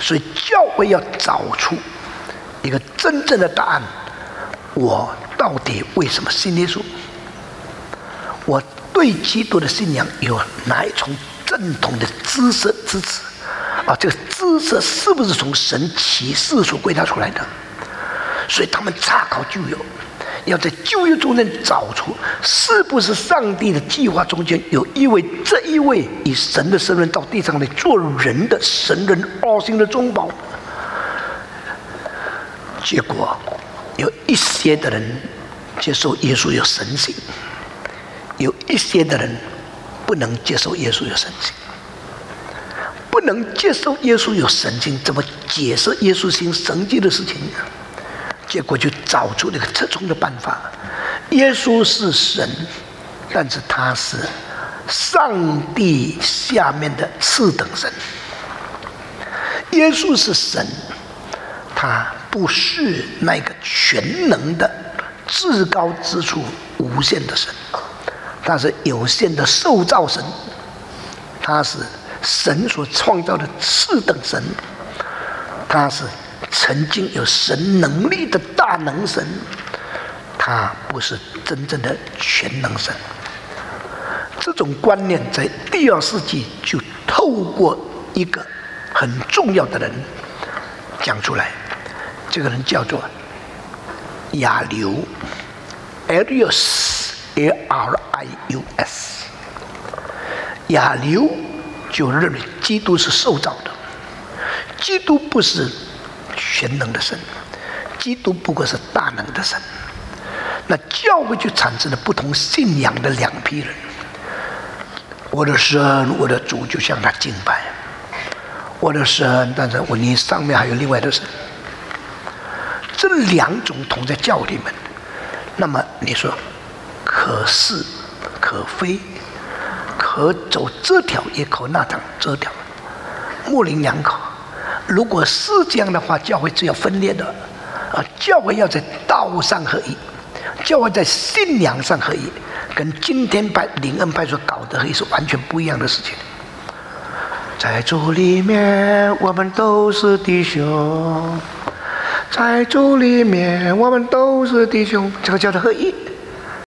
所以教会要找出一个真正的答案：我到底为什么信耶稣？我对基督的信仰有哪一种正统的知识支持？啊，这个知识是不是从神启示所归纳出来的？所以他们查考旧约，要在旧约中间找出是不是上帝的计划中间有一位这一位以神的身份到地上来做人的神人二心的中保。结果有一些的人接受耶稣有神性，有一些的人不能接受耶稣有神性，不能接受耶稣有神性，怎么解释耶稣行神迹的事情呢？结果就找出那个折中的办法。耶稣是神，但是他是上帝下面的次等神。耶稣是神，他不是那个全能的、至高之处、无限的神，他是有限的受造神。他是神所创造的次等神，他是。曾经有神能力的大能神，他不是真正的全能神。这种观念在第二世纪就透过一个很重要的人讲出来，这个人叫做亚流 （Arius，A R I U S）。亚流就认为基督是受造的，基督不是。全能的神，基督不过是大能的神。那教会就产生了不同信仰的两批人。我的神，我的主，就向他敬拜。我的神，但是我你上面还有另外的神。这两种同在教里面，那么你说可是可非，可走这条也可那条这条，模棱两可。如果是这样的话，教会是要分裂的，啊，教会要在道上合一，教会在信仰上合一，跟今天派灵恩派所搞的合一是完全不一样的事情。在主里面，我们都是弟兄；在主里面，我们都是弟兄，这个叫做合一。